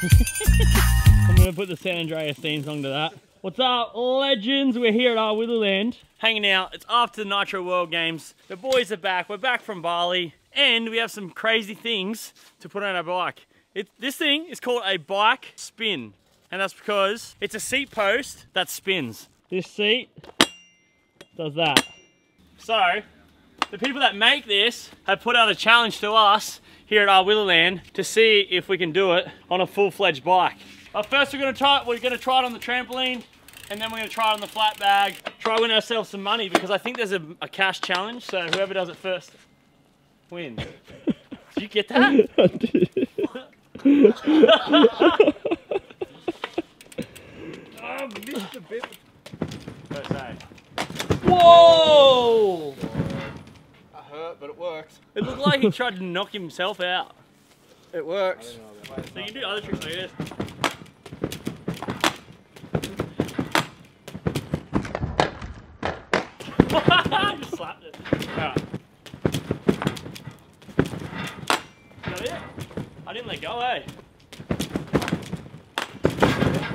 I'm gonna put the San Andreas theme song to that. What's up, legends? We're here at our Land, hanging out. It's after the Nitro World Games. The boys are back. We're back from Bali, and we have some crazy things to put on our bike. It, this thing is called a bike spin, and that's because it's a seat post that spins. This seat does that. So, the people that make this have put out a challenge to us here at our Land to see if we can do it on a full-fledged bike. But first we're gonna try it, we're gonna try it on the trampoline and then we're gonna try it on the flat bag. Try win ourselves some money because I think there's a, a cash challenge, so whoever does it first wins. Did you get that? I did. oh, missed a bit. Whoa! That hurt, but it works. It looked like he tried to knock himself out. It works. So you can do other tricks like this. Just slapped it. Alright. That it? I didn't let go, eh?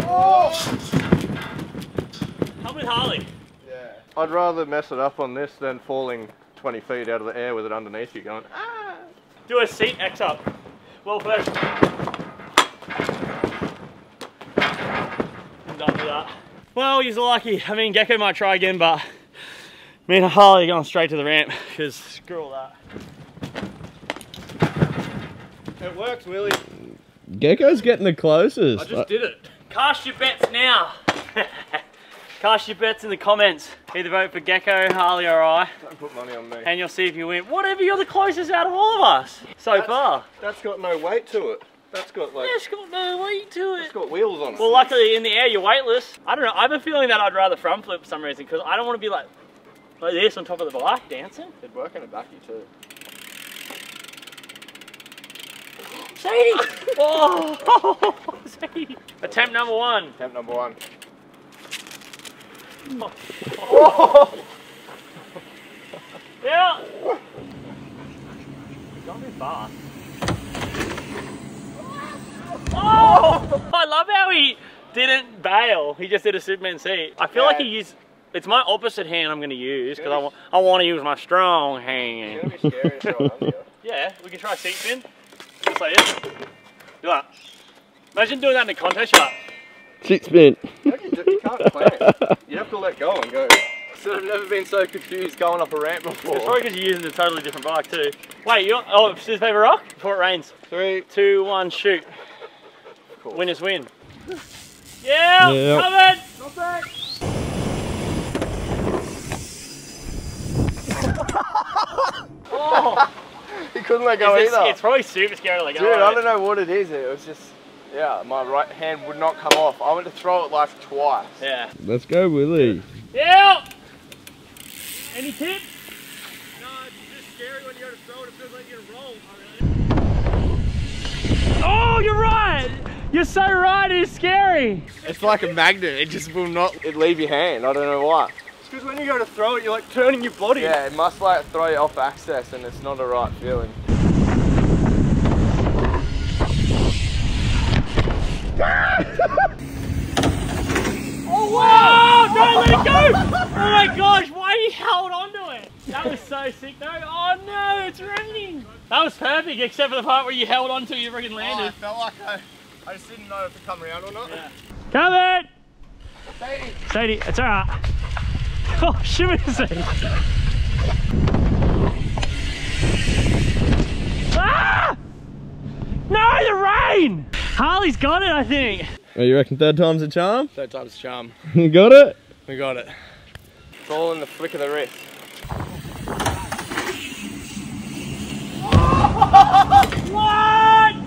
Oh! Help with Harley. Yeah. I'd rather mess it up on this than falling 20 feet out of the air with it underneath you going, ah! Do a seat X up. Well first. I'm done with that. Well, you're lucky. I mean, Gecko might try again, but me and Harley are going straight to the ramp because screw all that. It works, Willie. Gecko's getting the closest. I just did it. Cast your bets now. Cast your bets in the comments. Either vote for Gecko, Harley, or I, Don't put money on me. and you'll see if you win. Whatever, you're the closest out of all of us so That's- far. That's got no weight to it. That's got like, It's got no weight to it. It's got wheels on it. Well, luckily in the air you're weightless. I don't know. I have a feeling that I'd rather front flip for some reason because I don't want to be like like this on top of the bike dancing. It'd work in a backy too. Sadie! oh, Sadie. Attempt number one. Attempt number one. Yeah. Don't be fast. Oh! I love how he didn't bail. He just did a Superman seat. I feel like he Yeah. used. It's my opposite hand I'm going to use because I want. I want to use my strong hand. be scary to throw it under you. Yeah, we can try seat spin. Just like this. Do that. Imagine doing that in a contest. You're like, Six spin. How do you, do, you can't plan it. You have to let go and go. So I've never been so confused going up a ramp before. it's probably because you're using a totally different bike too. Wait, you oh scissors paper rock before it rains. Three. Two, one, shoot. Cool. Winners win. Yeah, Yeah. covered. Not bad. Oh, He couldn't let go it's, either. it's probably super scary. Like, Dude, I don't know what it is. It was just, yeah, my right hand would not come off. I went to throw it like twice. Yeah. Let's go, Willie. Yeah. Any tips? No, it's just scary when you go to throw it. It feels like you're gonna roll. Oh, you're right. You're so right. It's scary. It's like a magnet. It just will not it leave your hand. I don't know why. It's because when you go to throw it, you're like turning your body. Yeah, it must like throw you off axis, and it's not a right feeling. Oh wow! Don't let it go! Oh my gosh! Why you held onto it? That was so sick though. Oh no! It's raining. That was perfect, except for the part where you held onto you freaking Oh, landed. I felt like I, I just didn't know if it come around or not. Yeah. Covered. Sadie. Sadie, it's alright. Oh, shimmy Sadie. Ah! No, the rain! Harley's got it, I think. Oh, you reckon third time's a charm? Third time's a charm. You got it? We got it. It's all in the flick of the wrist. What?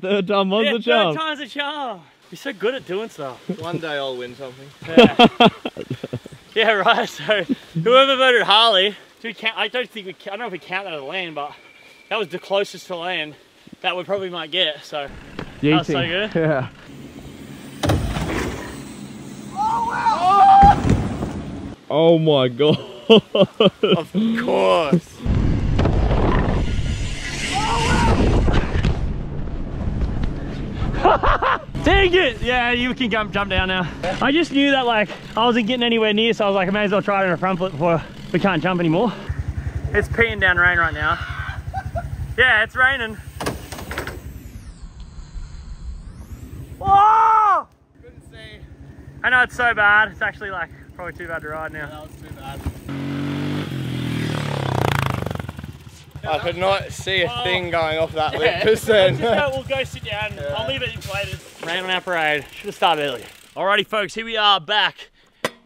Third time was Yeah, the third charm. time's a charm. You're so good at doing stuff. One day I'll win something. Yeah, yeah right. So whoever voted Harley, do we count? I don't think we. I don't know if we count that as a land, but that was the closest to land that we probably might get. So Yeeting. That's so good. Yeah. Oh my god. of course. Dang it! Yeah, you can jump, jump down now. I just knew that like I wasn't getting anywhere near, so I was like, I may as well try it on a front flip before we can't jump anymore. It's peeing down rain right now. yeah, it's raining. I know it's so bad. It's actually like probably too bad to ride now. That was too bad. I could not see a Oh. thing going off that lip Yeah. just then. Let's just go, we'll go sit down. Yeah. I'll leave it inflated. Rain on our parade. Should have started earlier. Alrighty, folks, here we are back.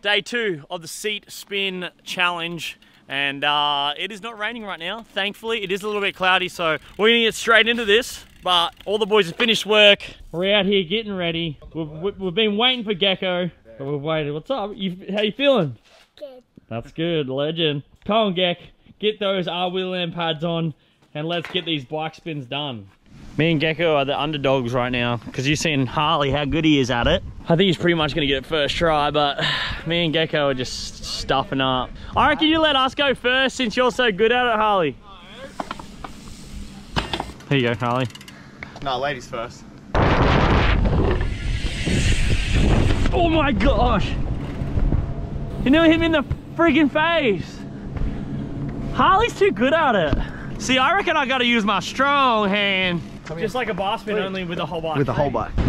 Day two of the seat spin challenge. And uh, it is not raining right now. Thankfully, it is a little bit cloudy, so we're gonna get straight into this. But all the boys have finished work. We're out here getting ready. We've, we've been waiting for Gecko, but we've waited. What's up? You, how you feeling? Good. That's good, legend. Come on, Geck. Get those RWilly Land pads on and let's get these bike spins done. Me and Gecko are the underdogs right now because you've seen Harley, how good he is at it. I think he's pretty much going to get it first try, but me and Gecko are just stuffing up. I reckon you let us go first since you're so good at it, Harley. Here you go, Harley. No, ladies first. Oh my gosh! You nearly hit me in the freaking face. Harley's too good at it. See, I reckon I gotta use my strong hand. Just like a bar spin, only with a whole bike. With a whole bike.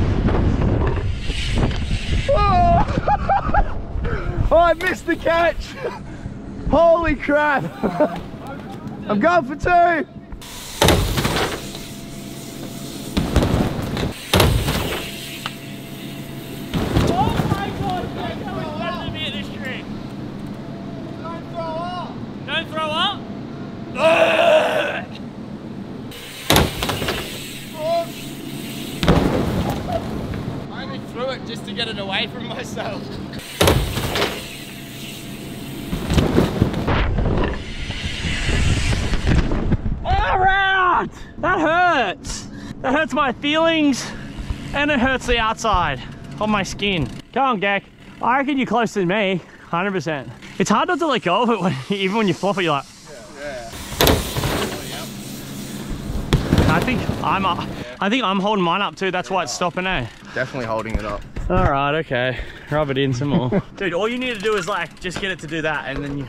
Oh, I missed the catch! Holy crap! I'm going for two! Oh my god, Gecko is better than me at this trick. Don't throw up! Don't throw up. Ugh. Threw it just to get it away from myself. All right! That hurts. That hurts my feelings and it hurts the outside of my skin. Come on, Gek. I reckon you're closer than me, 100%. It's hard not to let go of it when, even when you flop it, you're like, I think I'm uh, I think I'm holding mine up too. That's why it's stopping, eh? Definitely holding it up. All right, okay. Rub it in some more. Dude, all you need to do is like, just get it to do that and then you,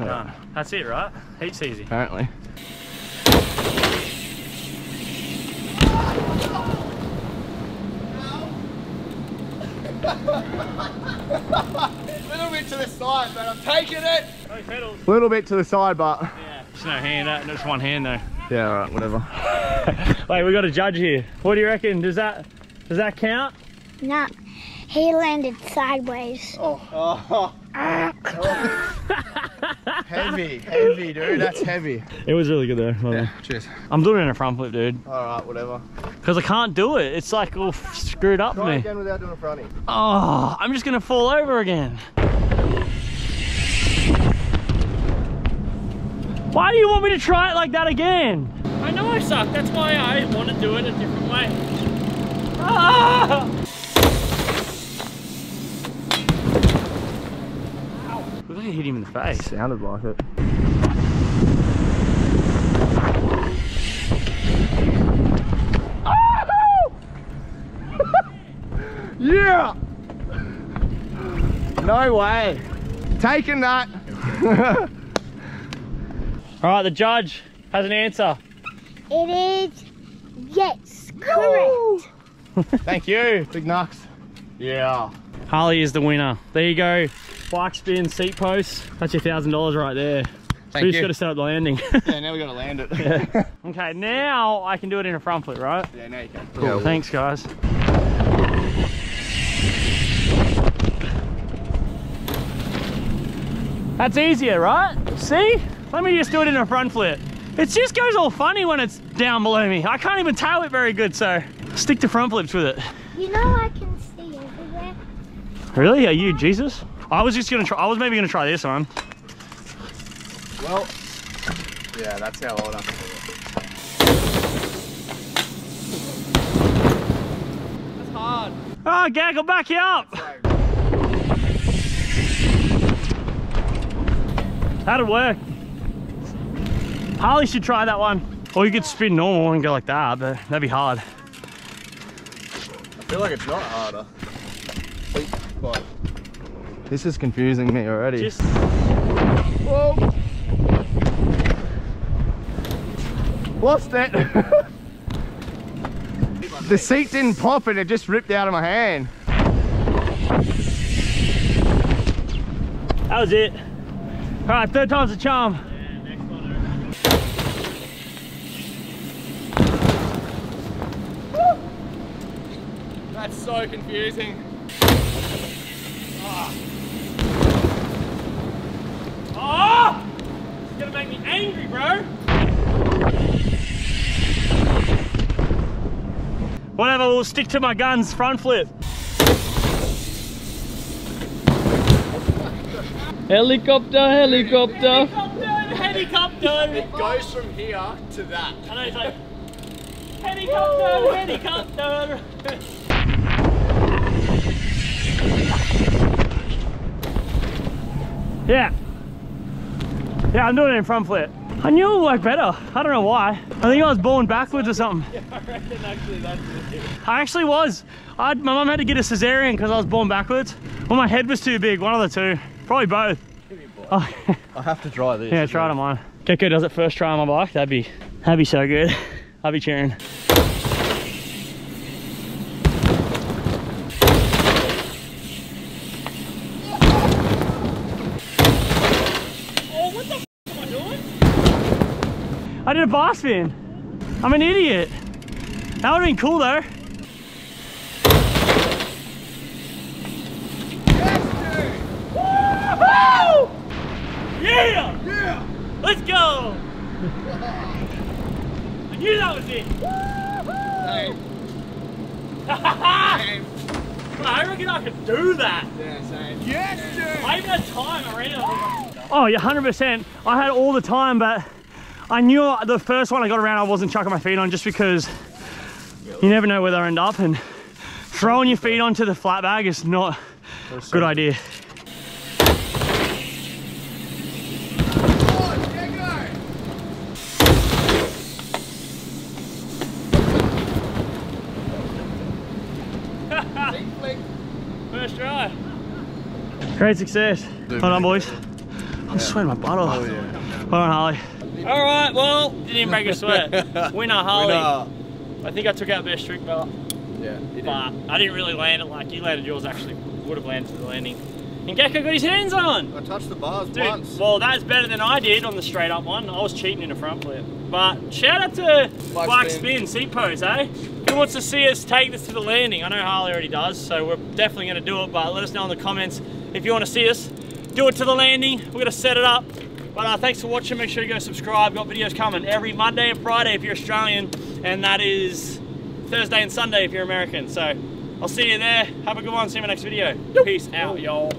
done. That's it, right? Heaps easy. Apparently. little bit to the side, but I'm taking it. No pedals. Little bit to the side, but Yeah. Just no hand, uh, just one hand though. Yeah, alright, whatever. Wait, we got a judge here. What do you reckon? Does that does that count? Nah, he landed sideways. Oh, heavy, heavy, dude. That's heavy. It was really good though. Yeah, cheers. I'm doing it in a front flip, dude, Alright, whatever. because I can't do it. It's like all screwed up for Try me. again without doing a fronty. Oh, I'm just gonna fall over again. Why do you want me to try it like that again? I know I suck. That's why I want to do it a different way. Ah! Ow. Look like I hit him in the face. Sounded like it. yeah! No way. Taking that. All right, the judge has an answer. It is yes, correct. Thank you. Big Nux. Yeah. Harley is the winner. There you go. Bike spin, seat post. That's your thousand dollars right there. Thank we just got to set up the landing. Yeah, now we gotta land it. Yeah, okay, now I can do it in a front flip, right? Yeah, now you can. Cool. Thanks, guys. That's easier, right? See? Let me just do it in a front flip. It just goes all funny when it's down below me. I can't even tail it very good, so stick to front flips with it. You know I can see everywhere. Really? Are you Jesus? I was just gonna try, I was maybe gonna try this one. Well, yeah, that's how old I'm. have to. That's hard. Ah, oh, Gag, I'll back you up. That'd work. Harley should try that one. Or you could spin normal and go like that, but that'd be hard. I feel like it's not harder. But this is confusing me already. Just Whoa! Lost it. the seat didn't pop and it just ripped out of my hand. that was it. All right, third time's a charm. That's so confusing. Ah. Ah! Oh! It's gonna make me angry, bro. Whatever, we'll stick to my guns, front flip. Helicopter, helicopter. Helicopter, helicopter. It goes from here to that. I know, it's like, helicopter, helicopter. yeah. Yeah, I'm doing it in front flip. I knew it would work better. I don't know why. I think I was born backwards or something. I reckon actually that's it. I actually was. I my mum had to get a cesarean because I was born backwards. Well, my head was too big. One of the two. Probably both. Oh, I have to try this. yeah, try it on mine. Gecko does it first try on my bike. That'd be, that'd be so good. I'd be cheering. I did a bar spin. I'm an idiot. That would have been cool though. Woo! Yeah! Yeah! Let's go! I knew that was it! I reckon I could do that. Yes, dude! I even had time, I ran out. Oh, yeah, 100%. I had all the time, but I knew the first one I got around, I wasn't chucking my feet on just because you never know where they'll end up. And throwing your feet onto the flat bag is not a good idea. First try. Great success. Hold on, boys. I'm sweating my butt off. Oh, yeah. Hold on, Harley. All right, well, didn't break a sweat. Winner, Harley. I think I took out best trick belt, Yeah, did. but I didn't really land it like you landed yours. Actually, would have landed the landing. And Gecko got his hands on. I touched the bars Dude, once. well, that's better than I did on the straight up one. I was cheating in the front flip. But shout out to Bike Spin. Spin, seat post, eh? Who wants to see us take this to the landing? I know Harley already does, so we're definitely going to do it. But let us know in the comments if you want to see us do it to the landing. We're going to set it up. But uh, thanks for watching. Make sure you go subscribe. Got videos coming every Monday and Friday if you're Australian, and that is Thursday and Sunday if you're American. So I'll see you there. Have a good one. See you in my next video. Peace out, y'all.